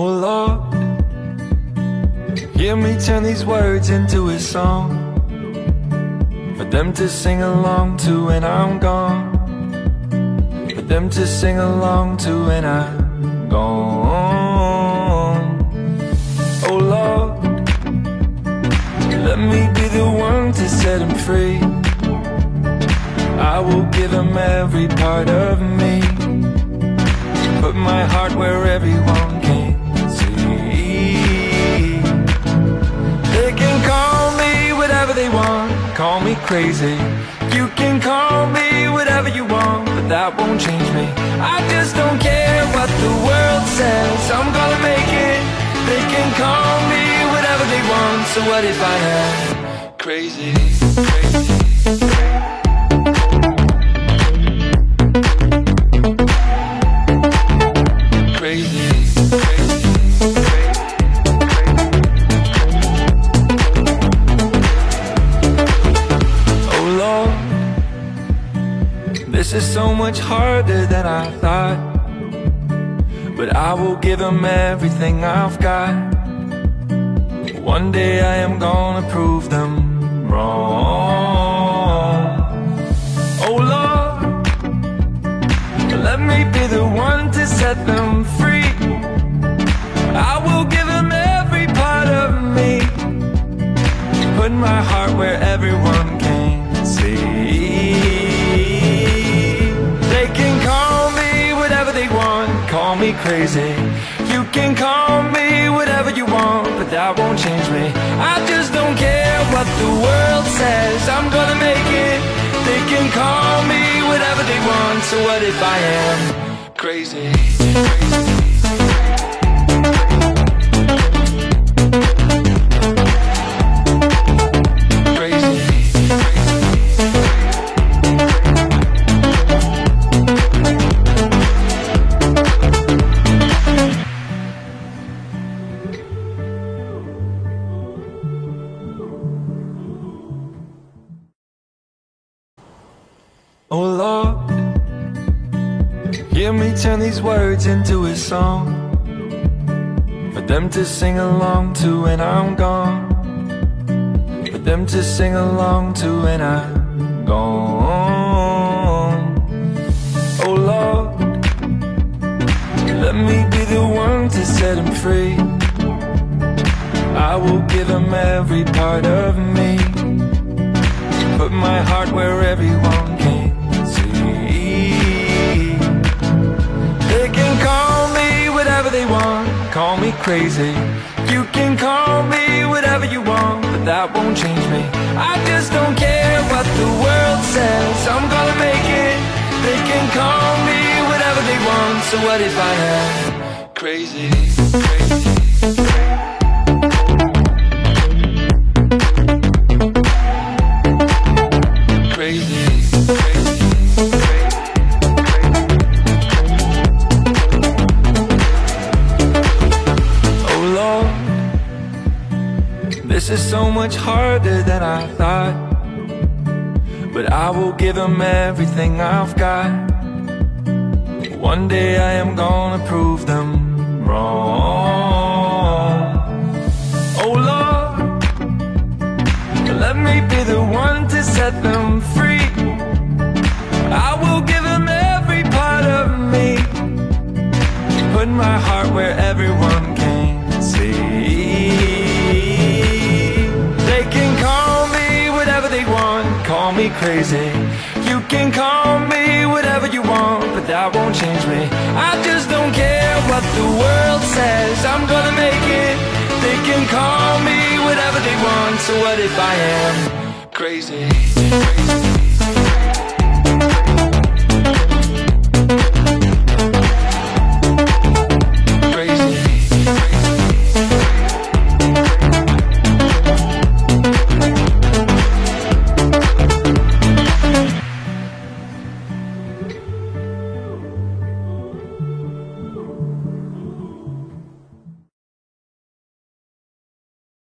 Oh Lord, hear me turn these words into a song. For them to sing along to when I'm gone. For them to sing along to when I'm gone. Oh Lord, let me be the one to set them free. I will give them every part of me. Put my heart where everyone can crazy. You can call me whatever you want But that won't change me. I just don't care what the world says. I'm gonna make it. They can call me whatever they want. So what if I am crazy, crazy This is so much harder than I thought. But I will give them everything I've got. One day I am gonna prove them crazy. You can call me whatever you want But that won't change me. I just don't care what the world says. I'm gonna make it. They can call me whatever they want So what if I am crazy, crazy. Oh Lord, hear me turn these words into a song. For them to sing along to when I'm gone. For them to sing along to when I'm gone. Oh Lord, let me be the one to set them free. I will give them every part of me. Put my heart where everyone call me crazy. You can call me whatever you want But that won't change me. I just don't care what the world says. I'm gonna make it. They can call me whatever they want So what if I am crazy, crazy. Is so much harder than I thought. But I will give them everything I've got. One day I am gonna prove them wrong crazy. You can call me whatever you want But that won't change me. I just don't care what the world says. I'm gonna make it. They can call me whatever they want So what if I am crazy, crazy.